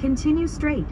Continue straight.